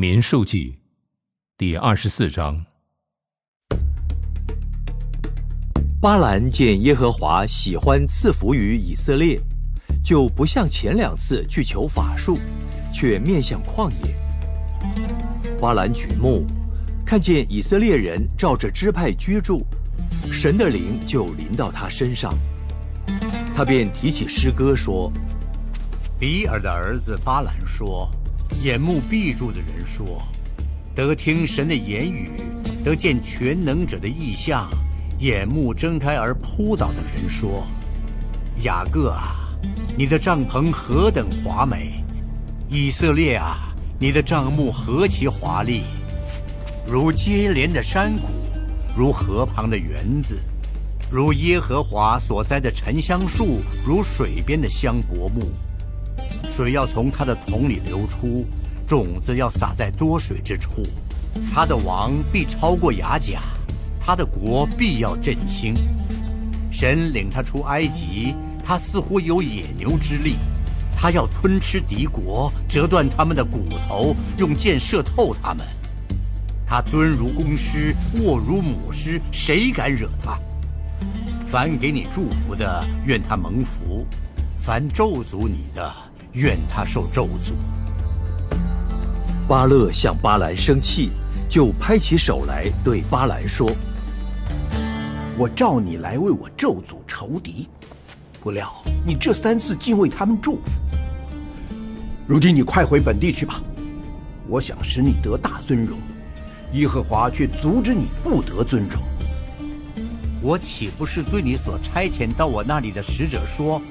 民数记第二十四章。巴兰见耶和华喜欢赐福于以色列，就不像前两次去求法术，却面向旷野。巴兰举目，看见以色列人照着支派居住，神的灵就临到他身上，他便提起诗歌说：“比尔的儿子巴兰说。”眼目闭住的人说：“得听神的言语，得见全能者的意象；眼目睁开而扑倒的人说：雅各啊，你的帐篷何等华美！以色列啊，你的帐幕何其华丽！如接连的山谷，如河旁的园子，如耶和华所栽的沉香树，如水边的香柏木。”水要从他的桶里流出，种子要撒在多水之处。他的王必超过雅甲，他的国必要振兴。神领他出埃及，他似乎有野牛之力。他要吞吃敌国，折断他们的骨头，用箭射透他们。他蹲如公狮，卧如母狮，谁敢惹他？凡给你祝福的，愿他蒙福；凡咒诅你的，愿他受咒诅。巴勒向巴兰生气，就拍起手来对巴兰说：“我召你来为我咒诅仇敌，不料你这三次竟为他们祝福。如今你快回本地去吧，我想使你得大尊荣，耶和华却阻止你不得尊荣。我岂不是对你所差遣到我那里的使者说？”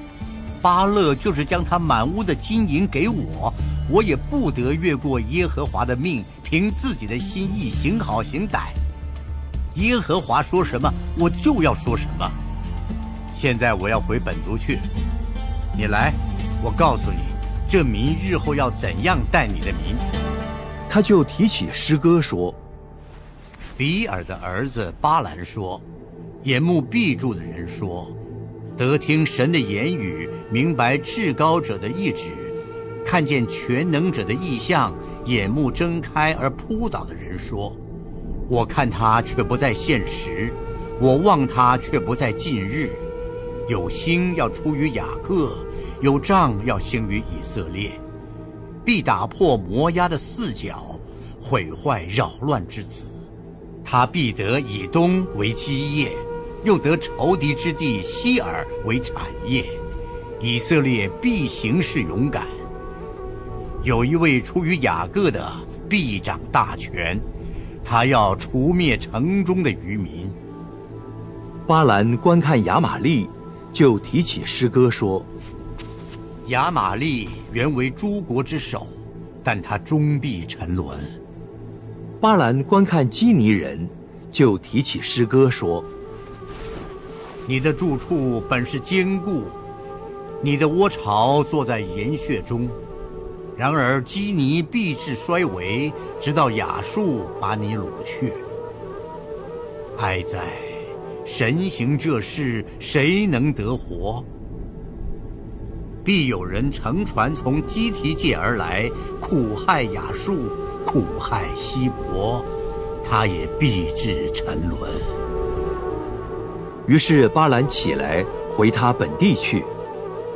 巴勒就是将他满屋的金银给我，我也不得越过耶和华的命，凭自己的心意行好行歹。耶和华说什么，我就要说什么。现在我要回本族去，你来，我告诉你，这民日后要怎样待你的民。他就提起诗歌说：“比尔的儿子巴兰说，眼目闭住的人说。”得听神的言语，明白至高者的意志，看见全能者的意象，眼目睁开而扑倒的人说：“我看他却不在现实，我望他却不在近日。有星要出于雅各，有杖要兴于以色列，必打破摩押的四角，毁坏扰乱之子。他必得以东为基业。”又得仇敌之地希尔为产业，以色列必行事勇敢。有一位出于雅各的必掌大权，他要除灭城中的渔民。巴兰观看亚玛利，就提起诗歌说：“亚玛利原为诸国之首，但他终必沉沦。”巴兰观看基尼人，就提起诗歌说。你的住处本是坚固，你的窝巢坐在岩穴中。然而基尼必至衰微，直到雅述把你掳去。哀哉！神行这事，谁能得活？必有人乘船从基提界而来，苦害雅述，苦害希伯，他也必至沉沦。于是巴兰起来回他本地去，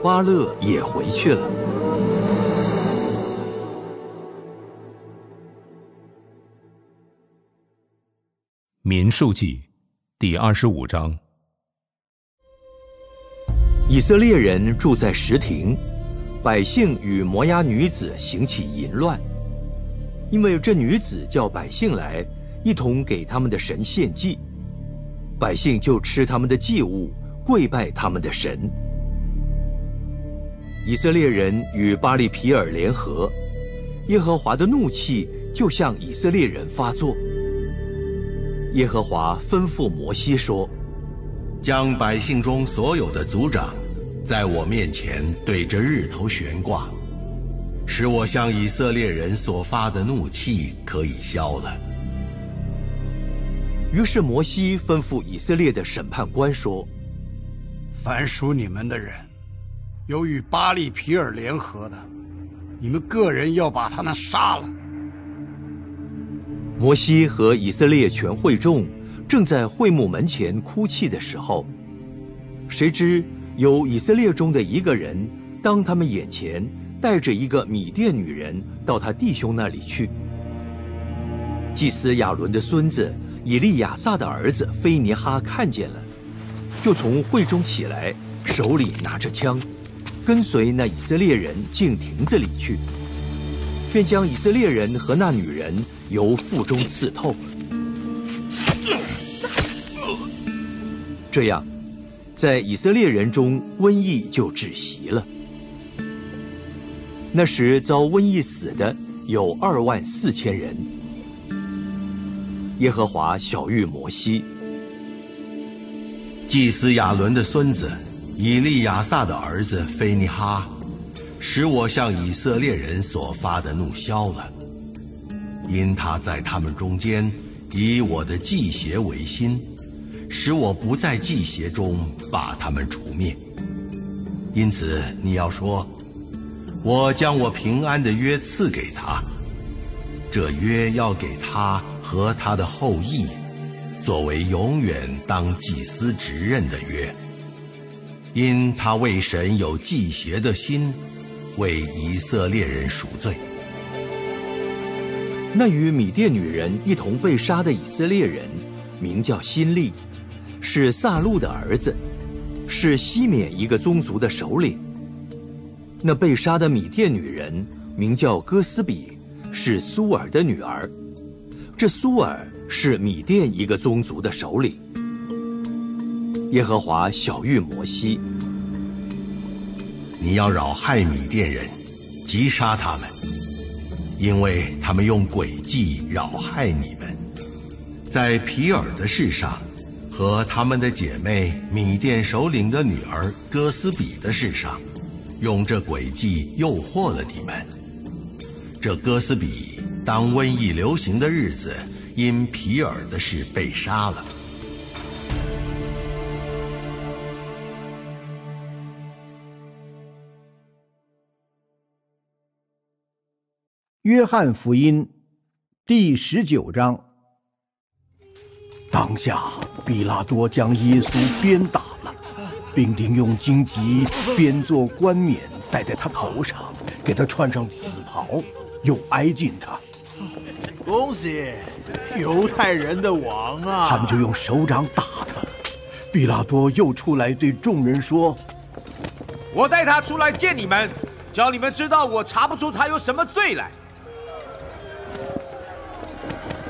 巴勒也回去了。民数记第二十五章。以色列人住在石亭，百姓与摩押女子行起淫乱，因为这女子叫百姓来，一同给他们的神献祭。百姓就吃他们的祭物，跪拜他们的神。以色列人与巴利皮尔联合，耶和华的怒气就向以色列人发作。耶和华吩咐摩西说：“将百姓中所有的族长，在我面前对着日头悬挂，使我向以色列人所发的怒气可以消了。”于是摩西吩咐以色列的审判官说：“凡属你们的人，有与巴利皮尔联合的，你们个人要把他们杀了。摩西和以色列全会众正在会幕门前哭泣的时候，谁知有以色列中的一个人当他们眼前带着一个米甸女人到他弟兄那里去。祭司亚伦的孙子以利亚撒的儿子菲尼哈看见了，就从会中起来，手里拿着枪，跟随那以色列人进亭子里去。便将以色列人和那女人由腹中刺透，这样，在以色列人中瘟疫就止息了。那时遭瘟疫死的有二万四千人。耶和华小谕摩西：祭司亚伦的孙子以利亚撒的儿子菲尼哈。使我向以色列人所发的怒消了，因他在他们中间以我的祭邪为心，使我不在祭邪中把他们除灭。因此你要说，我将我平安的约赐给他，这约要给他和他的后裔，作为永远当祭司职任的约，因他为神有祭邪的心。为以色列人赎罪。那与米甸女人一同被杀的以色列人，名叫辛利，是萨路的儿子，是西缅一个宗族的首领。那被杀的米甸女人名叫哥斯比，是苏尔的女儿。这苏尔是米甸一个宗族的首领。耶和华小谕摩西。你要扰害米甸人，击杀他们，因为他们用诡计扰害你们，在皮尔的事上，和他们的姐妹米甸首领的女儿哥斯比的事上，用这诡计诱惑了你们。这哥斯比当瘟疫流行的日子，因皮尔的事被杀了。约翰福音第十九章。当下，比拉多将耶稣鞭打了，并定用荆棘编做冠冕戴在他头上，给他穿上紫袍，又挨近他。恭喜犹太人的王啊！他们就用手掌打他。比拉多又出来对众人说：“我带他出来见你们，叫你们知道我查不出他有什么罪来。”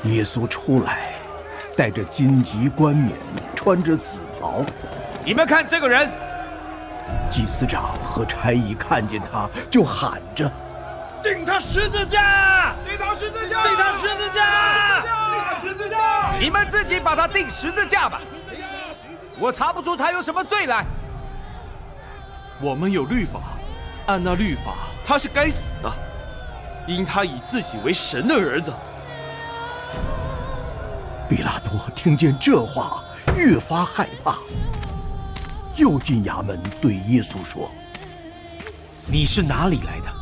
耶稣出来，带着荆棘冠冕，穿着紫袍。你们看这个人。祭司长和差役看见他，就喊着：“钉他十字架！钉他十字架！钉他十字架！钉他十字架！你们自己把他钉十字架吧。我查不出他有什么罪来。我们有律法，按那律法，他是该死的，因他以自己为神的儿子。比拉多听见这话，越发害怕，又进衙门对耶稣说：“你是哪里来的？”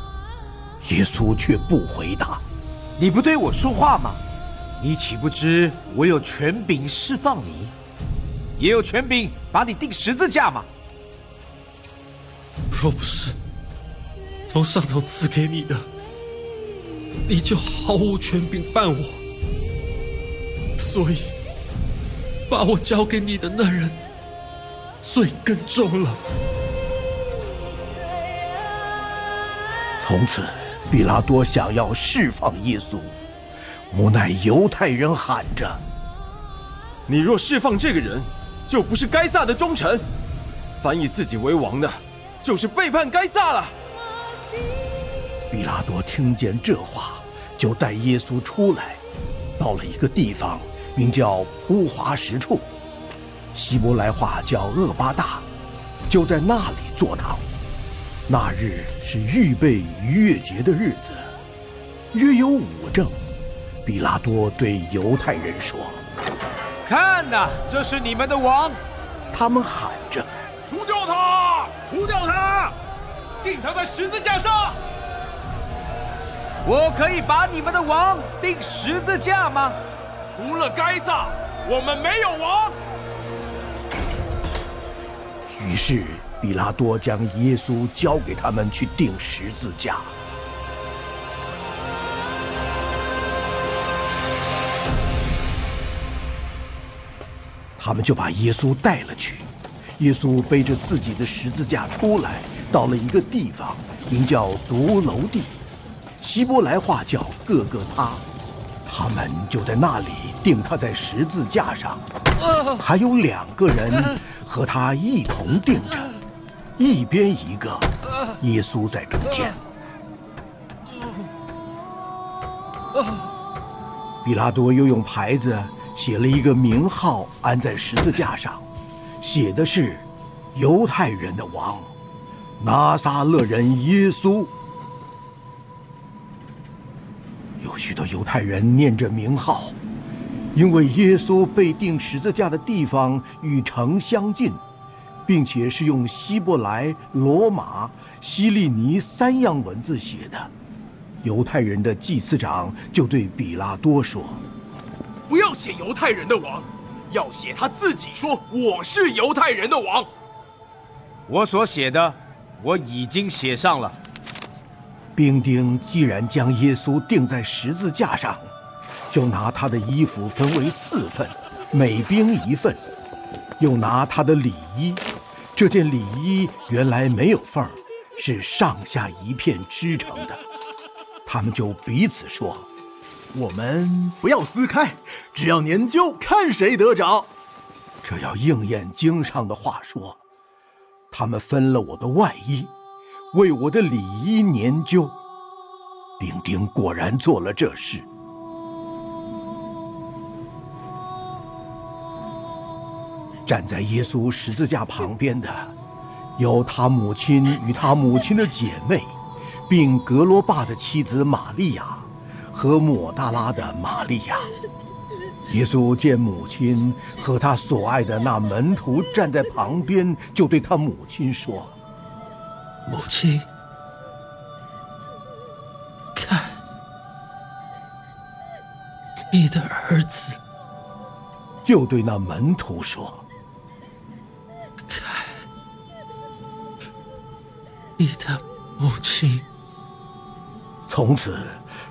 耶稣却不回答。“你不对我说话吗？你岂不知我有权柄释放你，也有权柄把你钉十字架吗？”若不是从上头赐给你的，你就毫无权柄办我。所以，把我交给你的那人，罪更重了。从此，比拉多想要释放耶稣，无奈犹太人喊着：“你若释放这个人，就不是该撒的忠臣；凡以自己为王的，就是背叛该撒了。”比拉多听见这话，就带耶稣出来，到了一个地方。名叫铺华石处，希伯来话叫厄巴大，就在那里坐堂。那日是预备逾越节的日子，约有五正。比拉多对犹太人说：“看呐，这是你们的王！”他们喊着：“除掉他！除掉他！钉他在十字架上！”我可以把你们的王钉十字架吗？除了该撒，我们没有王。于是比拉多将耶稣交给他们去钉十字架。他们就把耶稣带了去。耶稣背着自己的十字架出来，到了一个地方，名叫独楼地，希伯来话叫各个他。他们就在那里钉他在十字架上，还有两个人和他一同钉着，一边一个，耶稣在中间。比拉多又用牌子写了一个名号，安在十字架上，写的是“犹太人的王，拿撒勒人耶稣”。有许多犹太人念着名号，因为耶稣被钉十字架的地方与城相近，并且是用希伯来、罗马、希利尼三样文字写的。犹太人的祭司长就对比拉多说：“不要写犹太人的王，要写他自己说我是犹太人的王。”我所写的，我已经写上了。兵丁既然将耶稣钉在十字架上，就拿他的衣服分为四份，每兵一份，又拿他的里衣。这件里衣原来没有缝，是上下一片织成的。他们就彼此说：“我们不要撕开，只要研究，看谁得着。”这要应验经上的话说：“他们分了我的外衣。”为我的礼仪研究，丁丁果然做了这事。站在耶稣十字架旁边的，有他母亲与他母亲的姐妹，并格罗巴的妻子玛利亚和抹大拉的玛利亚。耶稣见母亲和他所爱的那门徒站在旁边，就对他母亲说。母亲，看，你的儿子。又对那门徒说：“你的母亲。”从此，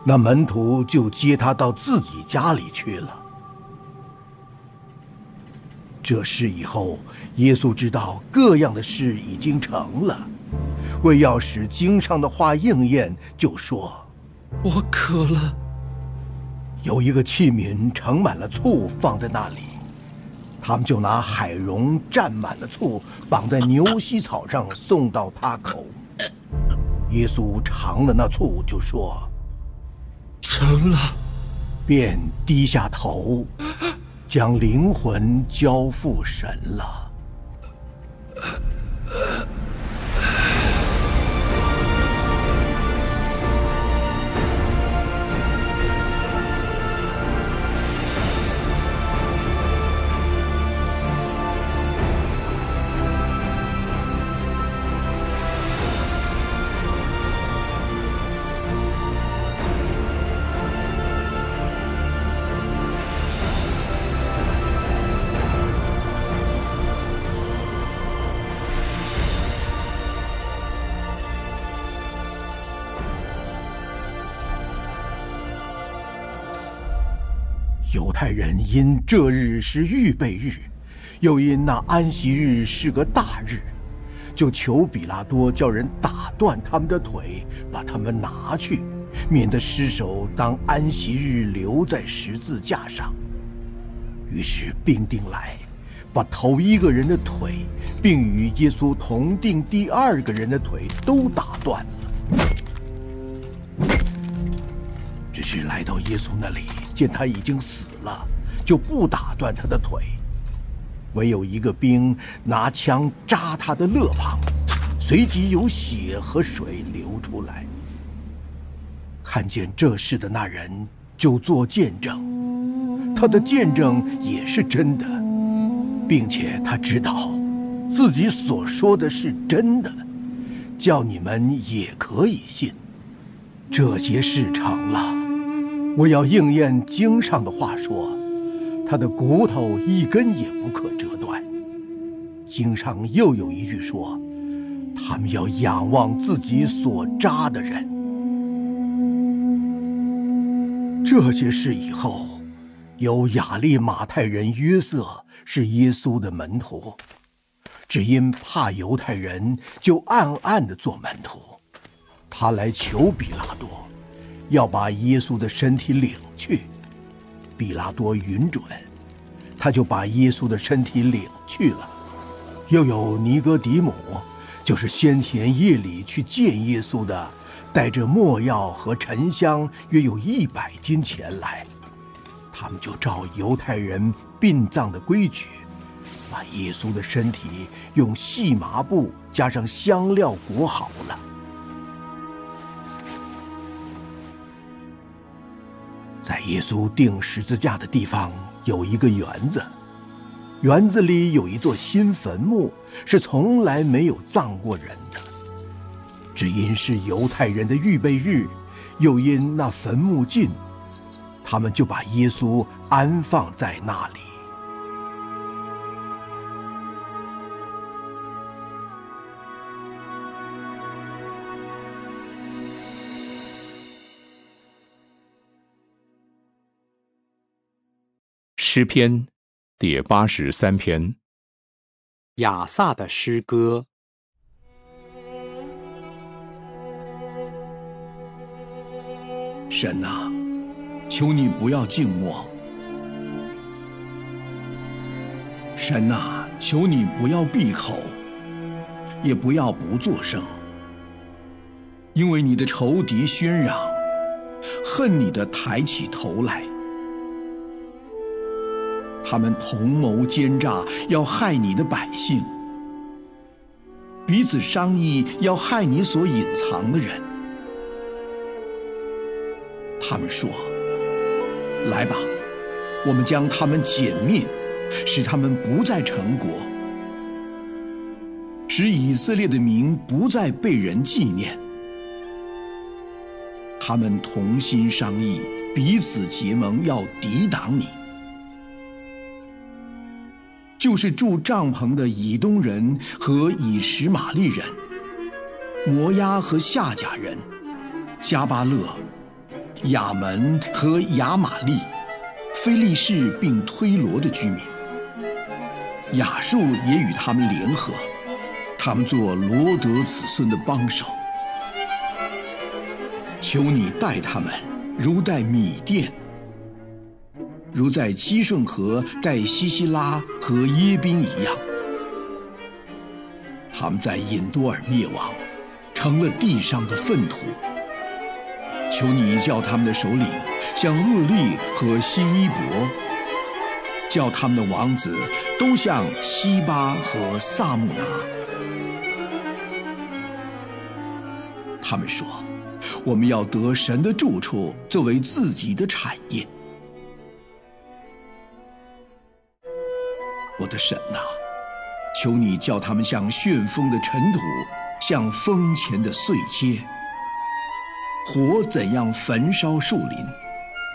那门徒就接他到自己家里去了。这事以后，耶稣知道各样的事已经成了。为要使经上的话应验，就说：“我渴了。”有一个器皿盛满了醋，放在那里，他们就拿海蓉蘸满了醋，绑在牛膝草上，送到他口。耶稣尝了那醋，就说：“成了。”便低下头，将灵魂交付神了。犹太人因这日是预备日，又因那安息日是个大日，就求比拉多叫人打断他们的腿，把他们拿去，免得尸首当安息日留在十字架上。于是兵丁来，把头一个人的腿，并与耶稣同定第二个人的腿都打断了。只是来到耶稣那里。见他已经死了，就不打断他的腿，唯有一个兵拿枪扎他的肋旁，随即有血和水流出来。看见这事的那人就做见证，他的见证也是真的，并且他知道自己所说的是真的，叫你们也可以信。这些事成了，我要应验经上的话说，他的骨头一根也不可折断。经上又有一句说，他们要仰望自己所扎的人。这些事以后，有亚利马太人约瑟是耶稣的门徒，只因怕犹太人，就暗暗的做门徒。他来求比拉多，要把耶稣的身体领去。比拉多允准，他就把耶稣的身体领去了。又有尼哥底母，就是先前夜里去见耶稣的，带着墨药和沉香，约有一百斤前来。他们就照犹太人殡葬的规矩，把耶稣的身体用细麻布加上香料裹好了。在耶稣钉十字架的地方有一个园子。园子里有一座新坟墓，是从来没有葬过人的。只因是犹太人的预备日，又因那坟墓近，他们就把耶稣安放在那里。诗篇。第八十三篇，雅萨的诗歌。神啊，求你不要静默；神啊，求你不要闭口，也不要不作声，因为你的仇敌喧嚷，恨你的抬起头来。他们同谋奸诈，要害你的百姓；彼此商议，要害你所隐藏的人。他们说：“来吧，我们将他们歼灭，使他们不再成国，使以色列的名不再被人纪念。”他们同心商议，彼此结盟，要抵挡你。就是住帐篷的以东人和以实玛利人、摩押和夏甲人、加巴勒、亚门和亚玛利、菲利士并推罗的居民。亚述也与他们联合，他们做罗德子孙的帮手。求你待他们如待米店。如在基顺河待西西拉和耶宾一样，他们在隐多尔灭亡，成了地上的粪土。求你叫他们的首领像厄利和西伊伯，叫他们的王子都像西巴和萨木拿。他们说：“我们要得神的住处作为自己的产业。”的神呐，求你叫他们像旋风的尘土，像风前的碎屑。火怎样焚烧树林，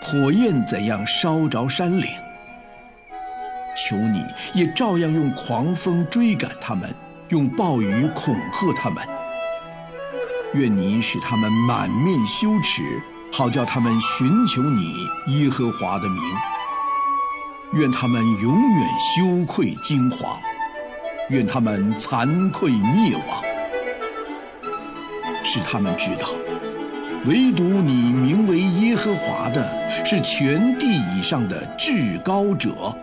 火焰怎样烧着山岭。求你也照样用狂风追赶他们，用暴雨恐吓他们。愿你使他们满面羞耻，好叫他们寻求你耶和华的名。愿他们永远羞愧惊惶，愿他们惭愧灭亡，使他们知道，唯独你名为耶和华的，是全地以上的至高者。